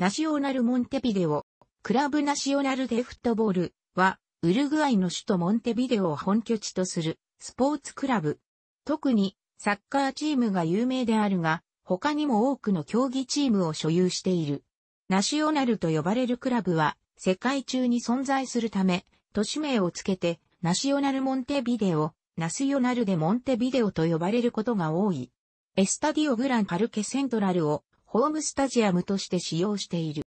ナシオナル・モンテビデオ、クラブナシオナル・デ・フットボールは、ウルグアイの首都モンテビデオを本拠地とするスポーツクラブ。特にサッカーチームが有名であるが、他にも多くの競技チームを所有している。ナシオナルと呼ばれるクラブは世界中に存在するため、都市名をつけてナシオナルモンテビデオ、ナシオナルでモンテビデオと呼ばれることが多い。エスタディオグランパルケセントラルをホームスタジアムとして使用している。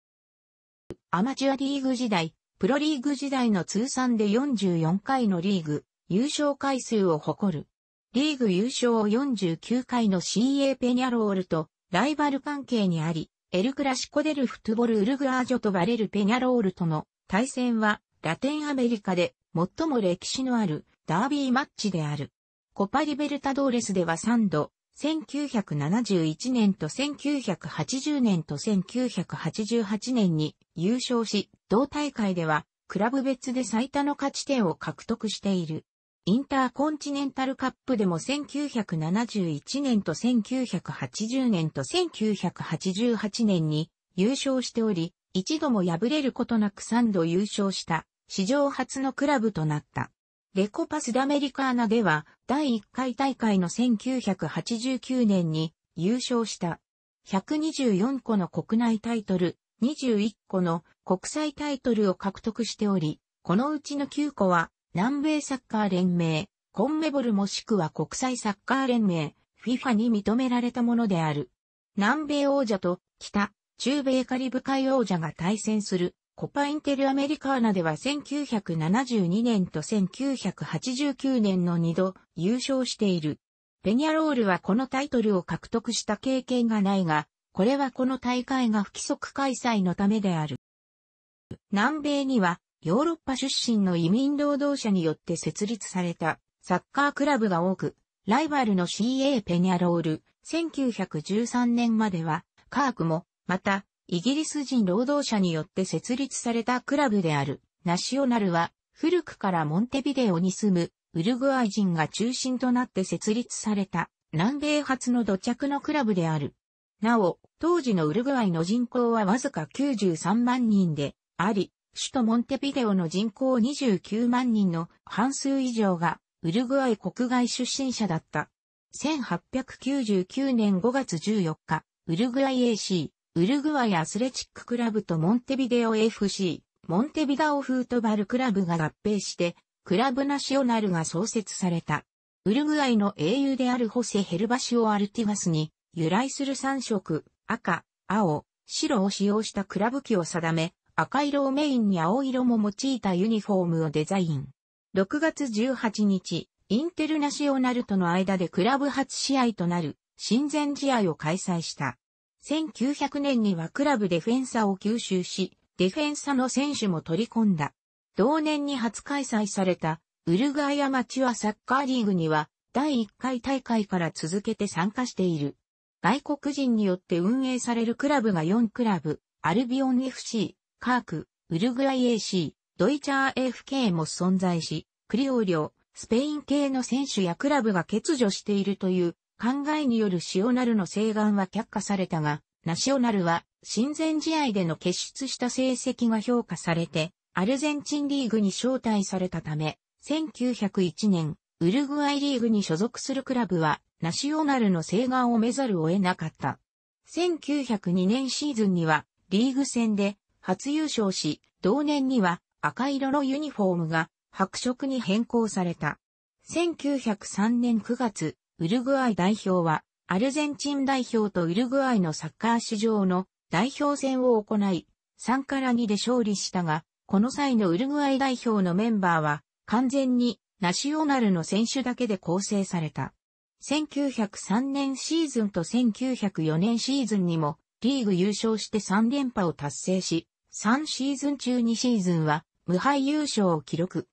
アマチュアリーグ時代、プロリーグ時代の通算で44回のリーグ、優勝回数を誇る。リーグ優勝49回の CA ペニャロールとライバル関係にあり、エルクラシコデルフットボルウルグアージョとバレルペニャロールとの対戦はラテンアメリカで最も歴史のあるダービーマッチである。コパリベルタドーレスでは3度、1971年と1980年と1988年に優勝し、同大会ではクラブ別で最多の勝ち点を獲得している。インターコンチネンタルカップでも1971年と1980年と1988年に優勝しており、一度も敗れることなく3度優勝した史上初のクラブとなった。レコパスダメリカーナでは第1回大会の1989年に優勝した。124個の国内タイトル、21個の国際タイトルを獲得しており、このうちの9個は南米サッカー連盟、コンメボルもしくは国際サッカー連盟、FIFA に認められたものである。南米王者と北、中米カリブ海王者が対戦するコパインテルアメリカーナでは1972年と1989年の2度優勝している。ペニャロールはこのタイトルを獲得した経験がないが、これはこの大会が不規則開催のためである。南米にはヨーロッパ出身の移民労働者によって設立されたサッカークラブが多く、ライバルの CA ペニャロール、1913年までは、カークも、また、イギリス人労働者によって設立されたクラブである、ナシオナルは、古くからモンテビデオに住む、ウルグアイ人が中心となって設立された、南米初の土着のクラブである。なお、当時のウルグアイの人口はわずか93万人であり、首都モンテビデオの人口29万人の半数以上がウルグアイ国外出身者だった。1899年5月14日、ウルグアイ AC、ウルグアイアスレチッククラブとモンテビデオ FC、モンテビダオフートバルクラブが合併して、クラブナシオナルが創設された。ウルグアイの英雄であるホセ・ヘルバシオ・アルティガスに由来する3色、赤、青、白を使用したクラブ機を定め、赤色をメインに青色も用いたユニフォームをデザイン。6月18日、インテルナシオナルとの間でクラブ初試合となる親善試合を開催した。1900年にはクラブデフェンサーを吸収し、デフェンサの選手も取り込んだ。同年に初開催されたウルグアイアマチュアサッカーリーグには第1回大会から続けて参加している。外国人によって運営されるクラブが4クラブ、アルビオン FC、カーク、ウルグアイ AC、ドイチャー FK も存在し、クリオーリョ、スペイン系の選手やクラブが欠如しているという考えによるシオナルの請願は却下されたが、ナシオナルは親善試合での傑出した成績が評価されて、アルゼンチンリーグに招待されたため、1901年、ウルグアイリーグに所属するクラブは、ナシオナルの請願をめざるを得なかった。1902年シーズンには、リーグ戦で初優勝し、同年には赤色のユニフォームが白色に変更された。1903年9月、ウルグアイ代表は、アルゼンチン代表とウルグアイのサッカー史上の代表戦を行い、3から2で勝利したが、この際のウルグアイ代表のメンバーは、完全にナシオナルの選手だけで構成された。1903年シーズンと1904年シーズンにもリーグ優勝して3連覇を達成し、3シーズン中2シーズンは無敗優勝を記録。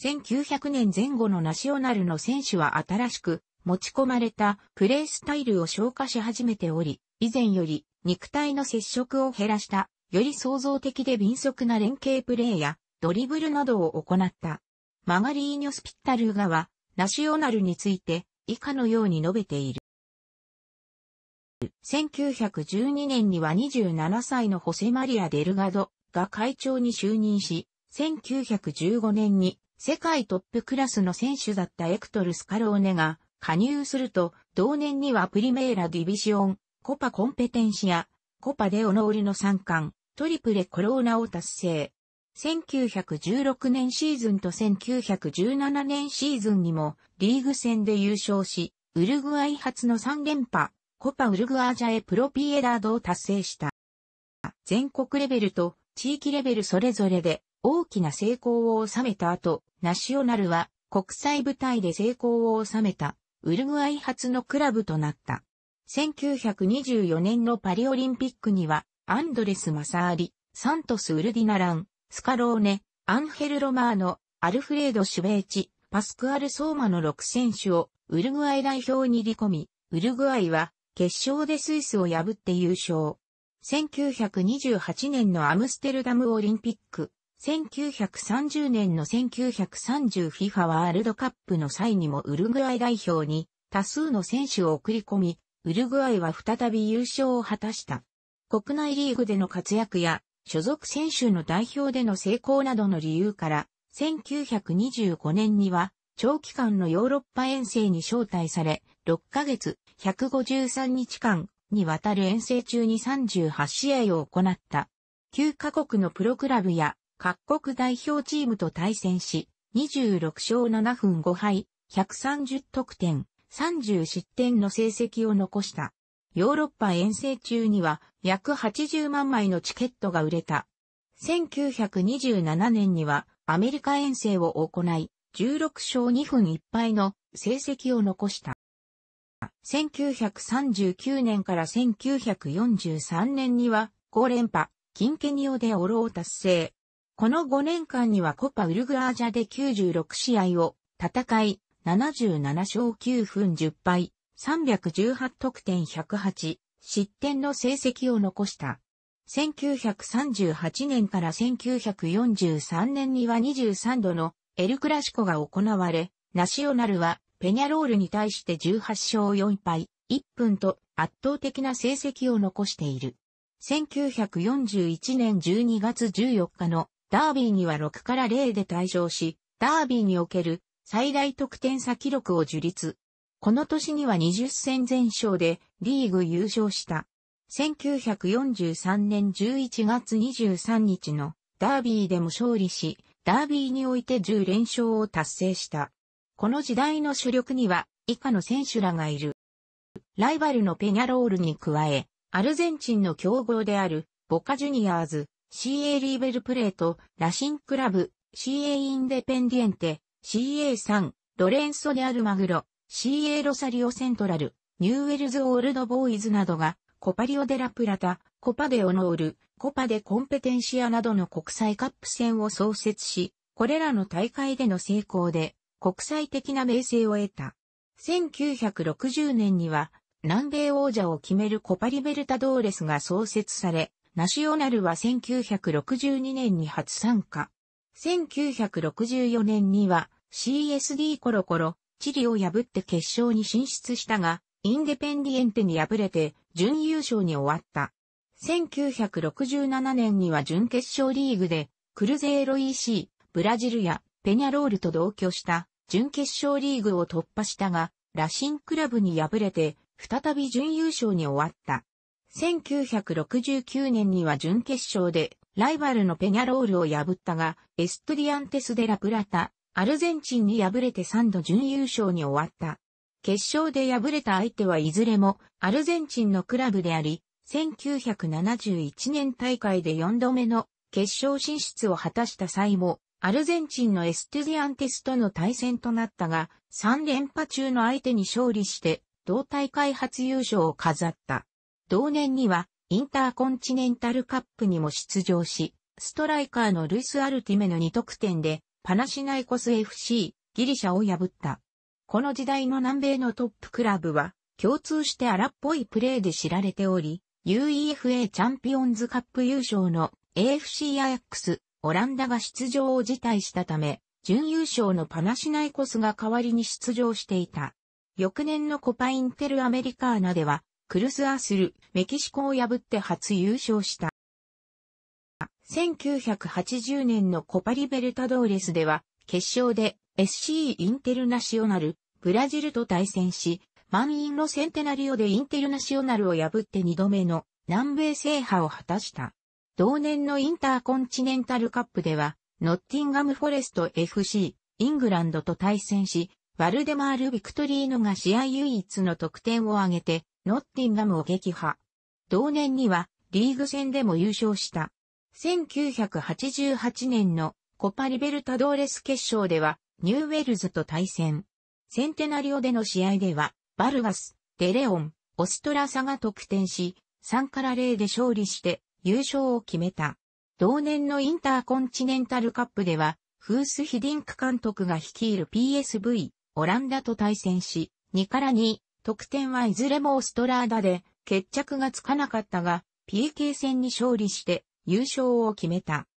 1900年前後のナショナルの選手は新しく持ち込まれたプレースタイルを消化し始めており、以前より肉体の接触を減らした、より創造的で敏速な連携プレーやドリブルなどを行った。マガリーニョスピッタルーガはナショナルについて以下のように述べている。1912年には27歳のホセマリア・デルガドが会長に就任し、1915年に世界トップクラスの選手だったエクトル・スカローネが加入すると、同年にはプリメーラ・ディビシオン、コパ・コンペテンシア、コパ・デ・オノールの3冠、トリプレ・コローナを達成。1916年シーズンと1917年シーズンにもリーグ戦で優勝し、ウルグアイ初の3連覇、コパウルグアージャエプロピエラードを達成した。全国レベルと地域レベルそれぞれで大きな成功を収めた後、ナシオナルは国際舞台で成功を収めたウルグアイ初のクラブとなった。1924年のパリオリンピックにはアンドレス・マサーリ、サントス・ウルディナラン、スカローネ、アンヘル・ロマーノ、アルフレード・シュベーチ、パスクアル・ソーマの6選手をウルグアイ代表に入り込み、ウルグアイは決勝でスイスを破って優勝。1928年のアムステルダムオリンピック、1930年の 1930FIFA ワールドカップの際にもウルグアイ代表に多数の選手を送り込み、ウルグアイは再び優勝を果たした。国内リーグでの活躍や所属選手の代表での成功などの理由から、1925年には長期間のヨーロッパ遠征に招待され、6ヶ月、153日間にわたる遠征中に38試合を行った。9カ国のプロクラブや各国代表チームと対戦し、26勝7分5敗、130得点、30失点の成績を残した。ヨーロッパ遠征中には約80万枚のチケットが売れた。1927年にはアメリカ遠征を行い、16勝2分1敗の成績を残した。1939年から1943年には5連覇、キンケニオでオロを達成。この5年間にはコパウルグアージャで96試合を戦い、77勝9分10敗、318得点108、失点の成績を残した。1938年から1943年には23度のエルクラシコが行われ、ナシオナルはペニャロールに対して18勝4敗、1分と圧倒的な成績を残している。1941年12月14日のダービーには6から0で退場し、ダービーにおける最大得点差記録を樹立。この年には20戦全勝でリーグ優勝した。1943年11月23日のダービーでも勝利し、ダービーにおいて10連勝を達成した。この時代の主力には以下の選手らがいる。ライバルのペニャロールに加え、アルゼンチンの強豪であるボカジュニアーズ、CA リーベルプレート、ラシンクラブ、CA インデペンディエンテ、CA3、ロレンソであるマグロ、CA ロサリオセントラル、ニューウェルズオールドボーイズなどが、コパリオデラプラタ、コパデオノール、コパデコンペテンシアなどの国際カップ戦を創設し、これらの大会での成功で、国際的な名声を得た。1960年には、南米王者を決めるコパリベルタドーレスが創設され、ナシオナルは1962年に初参加。1964年には CSD コロコロ、チリを破って決勝に進出したが、インデペンディエンテに敗れて準優勝に終わった。1967年には準決勝リーグで、クルゼーロ EC、ブラジルやペニャロールと同居した準決勝リーグを突破したが、ラシンクラブに敗れて、再び準優勝に終わった。1969年には準決勝でライバルのペニャロールを破ったが、エストリアンテス・デ・ラ・プラタ、アルゼンチンに敗れて3度準優勝に終わった。決勝で敗れた相手はいずれもアルゼンチンのクラブであり、1971年大会で4度目の決勝進出を果たした際も、アルゼンチンのエストゥディアンテスとの対戦となったが、3連覇中の相手に勝利して、同大会初優勝を飾った。同年には、インターコンチネンタルカップにも出場し、ストライカーのルイス・アルティメの2得点で、パナシナイコス FC、ギリシャを破った。この時代の南米のトップクラブは、共通して荒っぽいプレーで知られており、UEFA チャンピオンズカップ優勝の AFC アヤックス、オランダが出場を辞退したため、準優勝のパナシナイコスが代わりに出場していた。翌年のコパインテルアメリカーナでは、クルスアスル、メキシコを破って初優勝した。1980年のコパリベルタドーレスでは、決勝で SC インテルナシオナル、ブラジルと対戦し、満員のセンテナリオでインテルナシオナルを破って2度目の南米制覇を果たした。同年のインターコンチネンタルカップでは、ノッティンガムフォレスト FC、イングランドと対戦し、ワルデマール・ビクトリーノが試合唯一の得点を挙げて、ノッティンガムを撃破。同年には、リーグ戦でも優勝した。1988年のコパリベルタドーレス決勝では、ニューウェルズと対戦。センテナリオでの試合では、バルガス、デレオン、オストラサが得点し、3から0で勝利して優勝を決めた。同年のインターコンチネンタルカップでは、フース・ヒディンク監督が率いる PSV、オランダと対戦し、2から2、得点はいずれもオストラーダで決着がつかなかったが、PK 戦に勝利して優勝を決めた。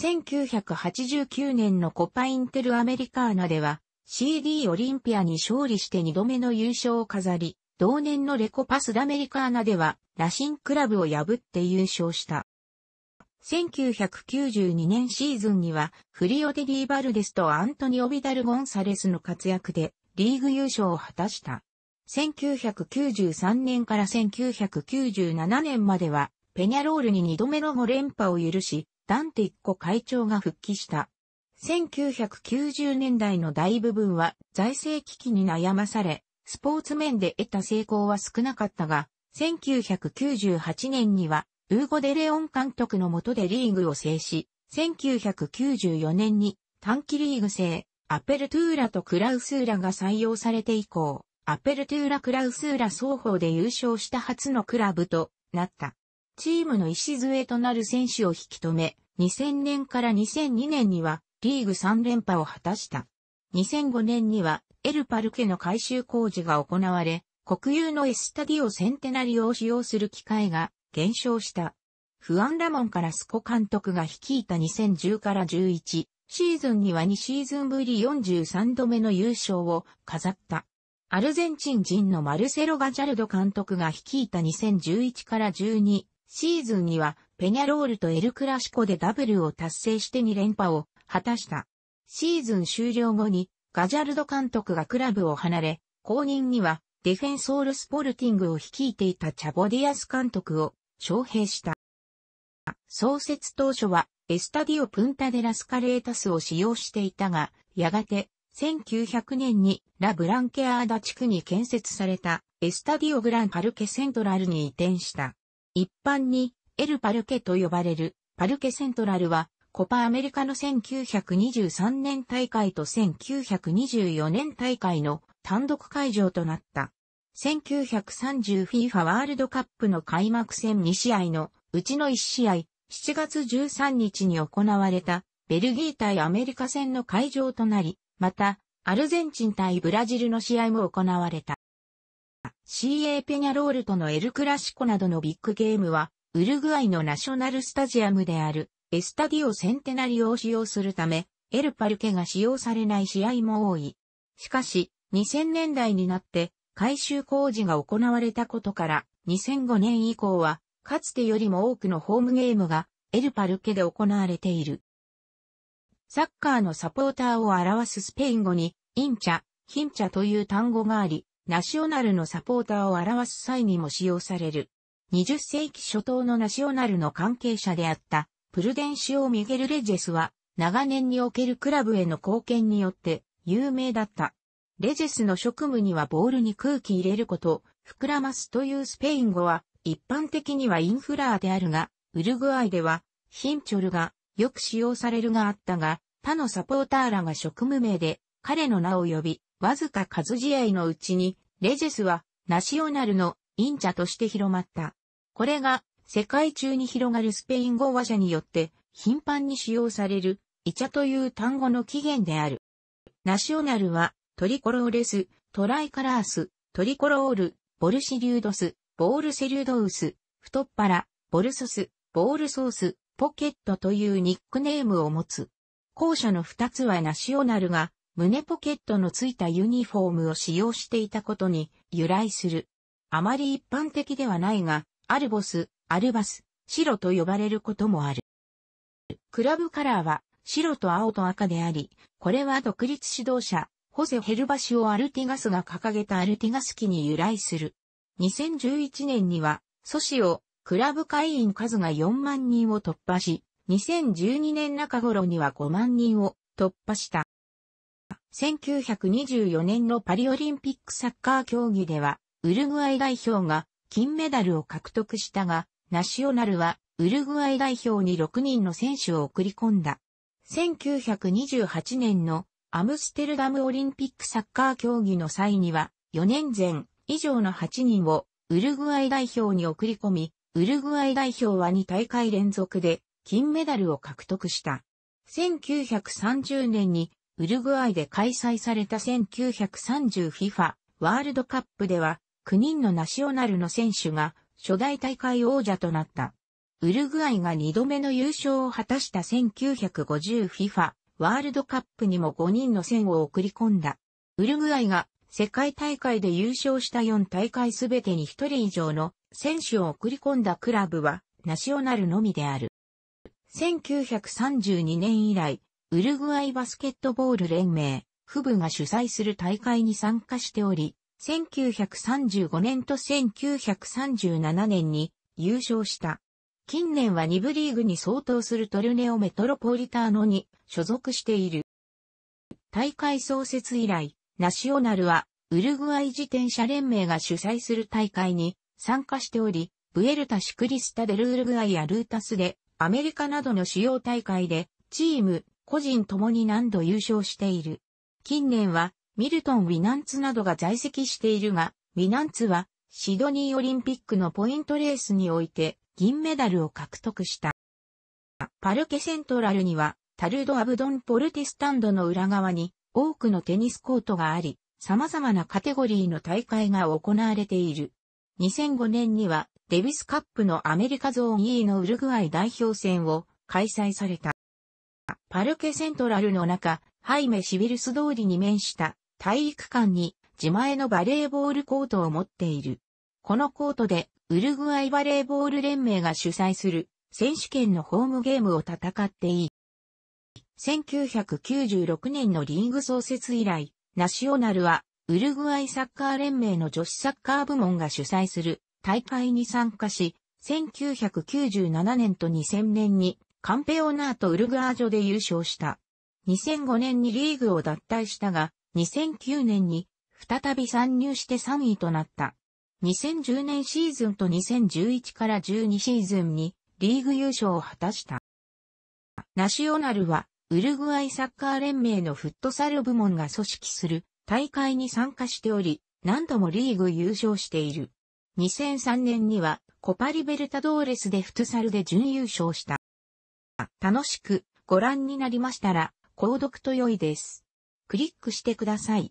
1989年のコパインテルアメリカーナでは CD オリンピアに勝利して2度目の優勝を飾り、同年のレコパスダメリカーナではラシンクラブを破って優勝した。1992年シーズンにはフリオデリー・バルデスとアントニオ・ビダル・ゴンサレスの活躍でリーグ優勝を果たした。1993年から1997年まではペニャロールに2度目の5連覇を許し、ダンティッコ会長が復帰した。1990年代の大部分は財政危機に悩まされ、スポーツ面で得た成功は少なかったが、1998年にはウーゴ・デレオン監督の下でリーグを制し、1994年に短期リーグ制、アペルトゥーラとクラウスーラが採用されて以降、アペルトゥーラ・クラウスーラ双方で優勝した初のクラブとなった。チームの礎となる選手を引き止め、2000年から2002年にはリーグ3連覇を果たした。2005年にはエルパルケの改修工事が行われ、国有のエスタディオセンテナリオを使用する機会が減少した。フアン・ラモンからスコ監督が率いた2010から11シーズンには2シーズンぶり43度目の優勝を飾った。アルゼンチン人のマルセロ・ガジャルド監督が率いた2011から12シーズンにはペニャロールとエルクラシコでダブルを達成して2連覇を果たした。シーズン終了後にガジャルド監督がクラブを離れ、後任にはディフェンソールスポルティングを率いていたチャボディアス監督を招聘した。創設当初はエスタディオ・プンタデラスカレータスを使用していたが、やがて1900年にラ・ブランケアーダ地区に建設されたエスタディオ・グラン・パルケ・セントラルに移転した。一般にエル・パルケと呼ばれるパルケ・セントラルはコパアメリカの1923年大会と1924年大会の単独会場となった。1930FIFA ワールドカップの開幕戦2試合のうちの1試合、7月13日に行われたベルギー対アメリカ戦の会場となり、また、アルゼンチン対ブラジルの試合も行われた。CA ペニャロールとのエルクラシコなどのビッグゲームは、ウルグアイのナショナルスタジアムであるエスタディオ・センテナリオを使用するため、エルパルケが使用されない試合も多い。しかし、2000年代になって改修工事が行われたことから、2005年以降は、かつてよりも多くのホームゲームが、エルパルケで行われている。サッカーのサポーターを表すスペイン語に、インチャ、ヒンチャという単語があり、ナショナルのサポーターを表す際にも使用される。20世紀初頭のナショナルの関係者であった、プルデンシオ・ミゲル・レジェスは、長年におけるクラブへの貢献によって有名だった。レジェスの職務にはボールに空気入れること、膨らますというスペイン語は、一般的にはインフラーであるが、ウルグアイでは、ヒンチョルがよく使用されるがあったが、他のサポーターらが職務名で彼の名を呼び、わずか数試合のうちに、レジェスはナシオナルのインチャとして広まった。これが世界中に広がるスペイン語話者によって頻繁に使用されるイチャという単語の起源である。ナシオナルはトリコローレス、トライカラース、トリコロール、ボルシリュードス、ボールセリュードウス、太っ腹、ボルソス、ボールソース、ポケットというニックネームを持つ。後者の二つはナシオナルが胸ポケットのついたユニフォームを使用していたことに由来する。あまり一般的ではないが、アルボス、アルバス、白と呼ばれることもある。クラブカラーは白と青と赤であり、これは独立指導者、ホセ・ヘルバシオ・アルティガスが掲げたアルティガス機に由来する。2011年には、ソシオ、クラブ会員数が4万人を突破し、2012年中頃には5万人を突破した。1924年のパリオリンピックサッカー競技では、ウルグアイ代表が金メダルを獲得したが、ナシオナルはウルグアイ代表に6人の選手を送り込んだ。1928年のアムステルダムオリンピックサッカー競技の際には、4年前以上の8人をウルグアイ代表に送り込み、ウルグアイ代表は2大会連続で金メダルを獲得した。1930年にウルグアイで開催された 1930FIFA ワールドカップでは9人のナショナルの選手が初代大会王者となった。ウルグアイが2度目の優勝を果たした 1950FIFA ワールドカップにも5人の選を送り込んだ。ウルグアイが世界大会で優勝した4大会すべてに1人以上の選手を送り込んだクラブはナショナルのみである。1932年以来、ウルグアイバスケットボール連盟、フブが主催する大会に参加しており、1935年と1937年に優勝した。近年は2部リーグに相当するトルネオメトロポリターノに所属している。大会創設以来、ナショナルはウルグアイ自転車連盟が主催する大会に参加しており、ブエルタシクリスタデルウルグアイやルータスでアメリカなどの主要大会でチーム、個人ともに何度優勝している。近年はミルトン・ウィナンツなどが在籍しているが、ウィナンツはシドニーオリンピックのポイントレースにおいて銀メダルを獲得した。パルケセントラルにはタルド・アブドン・ポルティスタンドの裏側に多くのテニスコートがあり、様々なカテゴリーの大会が行われている。2005年にはデビスカップのアメリカゾーン E のウルグアイ代表戦を開催された。パルケセントラルの中、ハイメシビルス通りに面した体育館に自前のバレーボールコートを持っている。このコートでウルグアイバレーボール連盟が主催する選手権のホームゲームを戦っていい。1996年のリーグ創設以来、ナシオナルはウルグアイサッカー連盟の女子サッカー部門が主催する大会に参加し、1997年と2000年にカンペオナートウルグアージョで優勝した。2005年にリーグを脱退したが、2009年に再び参入して3位となった。2010年シーズンと2011から12シーズンにリーグ優勝を果たした。ナシオナルはウルグアイサッカー連盟のフットサル部門が組織する大会に参加しており、何度もリーグ優勝している。2003年にはコパリベルタドーレスでフットサルで準優勝した。楽しくご覧になりましたら、購読と良いです。クリックしてください。